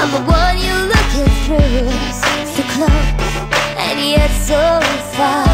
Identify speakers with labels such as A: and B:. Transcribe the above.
A: I'm the one you're looking through. So close and yet so far